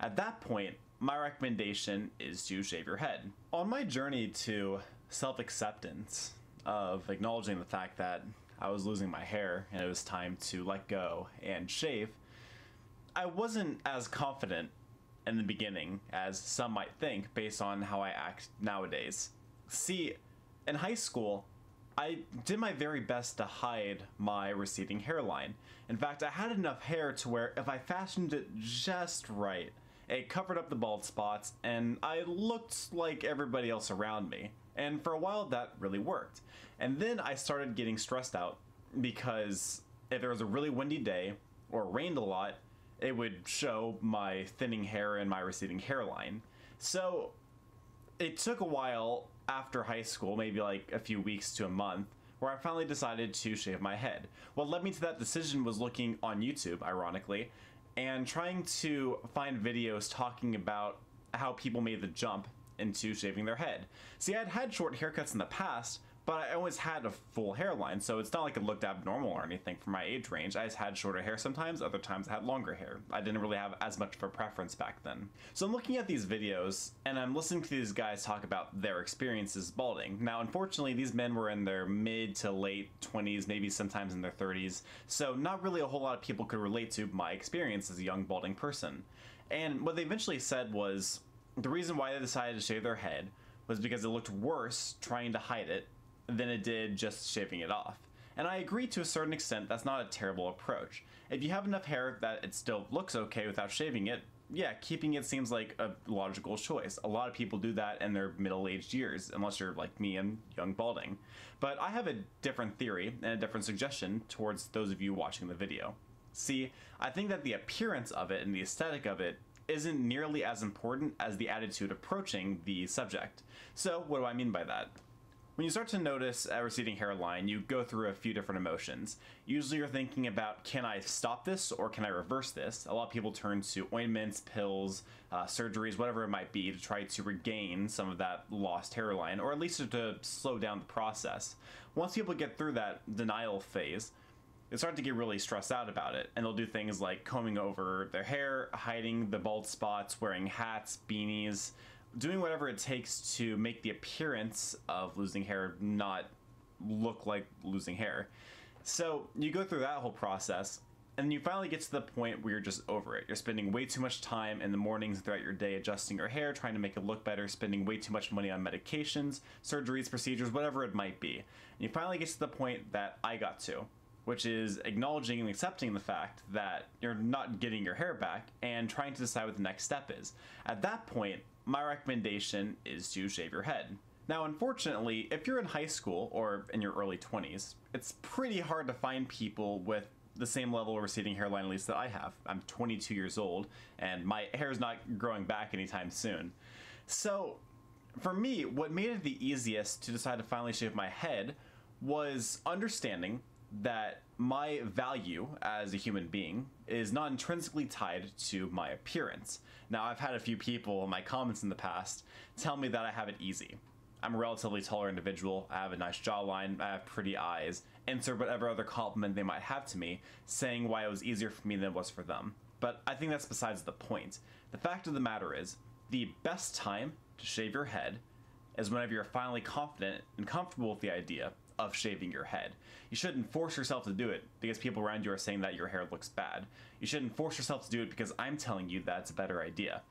At that point, my recommendation is to shave your head. On my journey to self acceptance, of acknowledging the fact that I was losing my hair and it was time to let go and shave, I wasn't as confident in the beginning as some might think based on how I act nowadays. See, in high school, I did my very best to hide my receding hairline. In fact, I had enough hair to where if I fashioned it just right, it covered up the bald spots and I looked like everybody else around me. And for a while that really worked. And then I started getting stressed out because if there was a really windy day or rained a lot, it would show my thinning hair and my receding hairline. So it took a while after high school, maybe like a few weeks to a month, where I finally decided to shave my head. What led me to that decision was looking on YouTube, ironically, and trying to find videos talking about how people made the jump into shaving their head. See, I'd had short haircuts in the past, but I always had a full hairline, so it's not like it looked abnormal or anything for my age range. I just had shorter hair sometimes, other times I had longer hair. I didn't really have as much of a preference back then. So I'm looking at these videos, and I'm listening to these guys talk about their experiences balding. Now, unfortunately, these men were in their mid to late 20s, maybe sometimes in their 30s, so not really a whole lot of people could relate to my experience as a young balding person. And what they eventually said was, the reason why they decided to shave their head was because it looked worse trying to hide it than it did just shaving it off. And I agree to a certain extent that's not a terrible approach. If you have enough hair that it still looks okay without shaving it, yeah, keeping it seems like a logical choice. A lot of people do that in their middle-aged years, unless you're like me and young balding. But I have a different theory and a different suggestion towards those of you watching the video. See, I think that the appearance of it and the aesthetic of it isn't nearly as important as the attitude approaching the subject. So, what do I mean by that? When you start to notice a receding hairline, you go through a few different emotions. Usually you're thinking about, can I stop this or can I reverse this? A lot of people turn to ointments, pills, uh, surgeries, whatever it might be to try to regain some of that lost hairline, or at least to slow down the process. Once people get through that denial phase, they start to get really stressed out about it, and they'll do things like combing over their hair, hiding the bald spots, wearing hats, beanies, doing whatever it takes to make the appearance of losing hair not look like losing hair. So you go through that whole process, and you finally get to the point where you're just over it. You're spending way too much time in the mornings throughout your day adjusting your hair, trying to make it look better, spending way too much money on medications, surgeries, procedures, whatever it might be. And you finally get to the point that I got to, which is acknowledging and accepting the fact that you're not getting your hair back and trying to decide what the next step is. At that point, my recommendation is to shave your head. Now, unfortunately, if you're in high school or in your early 20s, it's pretty hard to find people with the same level of receding hairline, at least that I have. I'm 22 years old, and my hair is not growing back anytime soon. So, for me, what made it the easiest to decide to finally shave my head was understanding that my value as a human being is not intrinsically tied to my appearance. Now, I've had a few people in my comments in the past tell me that I have it easy. I'm a relatively taller individual, I have a nice jawline, I have pretty eyes, insert whatever other compliment they might have to me, saying why it was easier for me than it was for them. But I think that's besides the point. The fact of the matter is, the best time to shave your head is whenever you're finally confident and comfortable with the idea of shaving your head. You shouldn't force yourself to do it because people around you are saying that your hair looks bad. You shouldn't force yourself to do it because I'm telling you that's a better idea.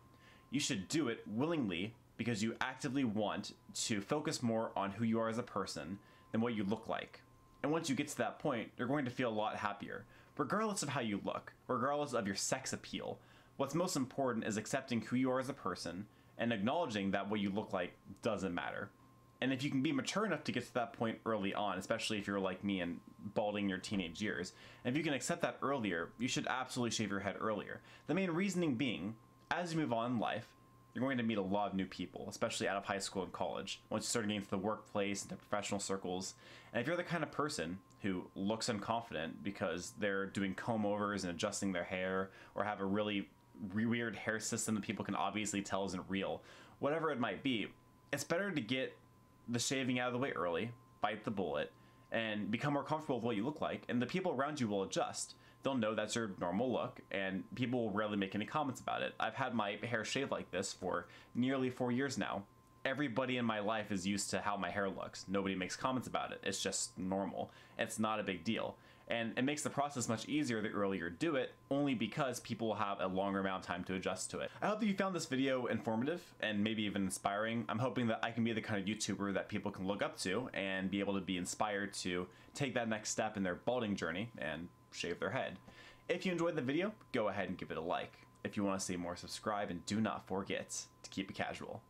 You should do it willingly because you actively want to focus more on who you are as a person than what you look like. And once you get to that point, you're going to feel a lot happier, regardless of how you look, regardless of your sex appeal. What's most important is accepting who you are as a person and acknowledging that what you look like doesn't matter. And if you can be mature enough to get to that point early on, especially if you're like me and balding your teenage years, and if you can accept that earlier, you should absolutely shave your head earlier. The main reasoning being, as you move on in life, you're going to meet a lot of new people, especially out of high school and college, once you start getting into the workplace, and the professional circles. And if you're the kind of person who looks unconfident because they're doing comb overs and adjusting their hair, or have a really weird hair system that people can obviously tell isn't real, whatever it might be, it's better to get the shaving out of the way early, bite the bullet, and become more comfortable with what you look like, and the people around you will adjust. they'll know that's your normal look, and people will rarely make any comments about it. I've had my hair shaved like this for nearly four years now. Everybody in my life is used to how my hair looks. Nobody makes comments about it. It's just normal. It's not a big deal. And it makes the process much easier the earlier you do it, only because people will have a longer amount of time to adjust to it. I hope that you found this video informative and maybe even inspiring. I'm hoping that I can be the kind of YouTuber that people can look up to and be able to be inspired to take that next step in their balding journey and shave their head. If you enjoyed the video, go ahead and give it a like. If you want to see more, subscribe and do not forget to keep it casual.